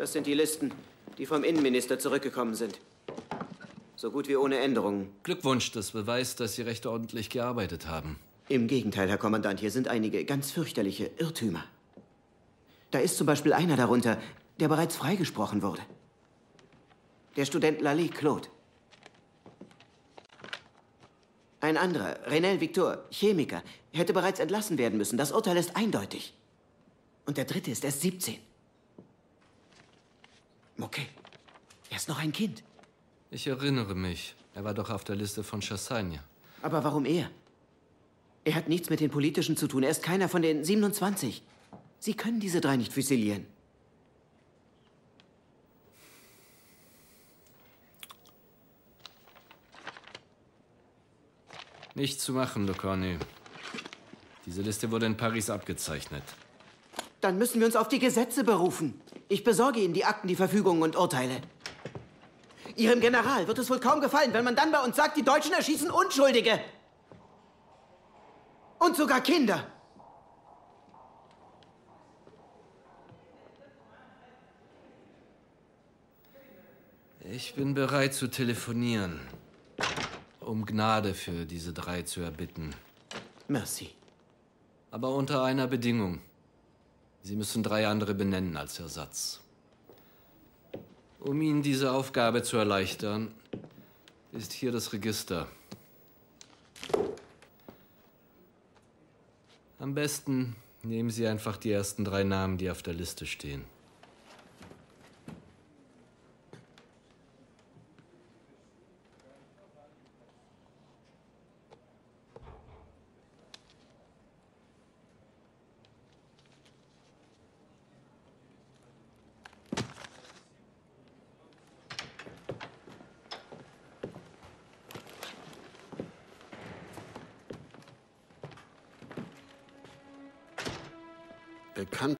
Das sind die Listen, die vom Innenminister zurückgekommen sind. So gut wie ohne Änderungen. Glückwunsch, das beweist, dass Sie recht ordentlich gearbeitet haben. Im Gegenteil, Herr Kommandant, hier sind einige ganz fürchterliche Irrtümer. Da ist zum Beispiel einer darunter, der bereits freigesprochen wurde. Der Student Lally Claude. Ein anderer, Renel Victor, Chemiker, hätte bereits entlassen werden müssen. Das Urteil ist eindeutig. Und der dritte ist erst 17. Okay. Er ist noch ein Kind. Ich erinnere mich. Er war doch auf der Liste von Chassagne. Aber warum er? Er hat nichts mit den Politischen zu tun. Er ist keiner von den 27. Sie können diese drei nicht füsilieren. Nichts zu machen, Le Cornet. Diese Liste wurde in Paris abgezeichnet. Dann müssen wir uns auf die Gesetze berufen. Ich besorge Ihnen die Akten, die Verfügungen und Urteile. Ihrem General wird es wohl kaum gefallen, wenn man dann bei uns sagt, die Deutschen erschießen Unschuldige. Und sogar Kinder. Ich bin bereit zu telefonieren, um Gnade für diese drei zu erbitten. Merci. Aber unter einer Bedingung. Sie müssen drei andere benennen als Ersatz. Um Ihnen diese Aufgabe zu erleichtern, ist hier das Register. Am besten nehmen Sie einfach die ersten drei Namen, die auf der Liste stehen. Bekannt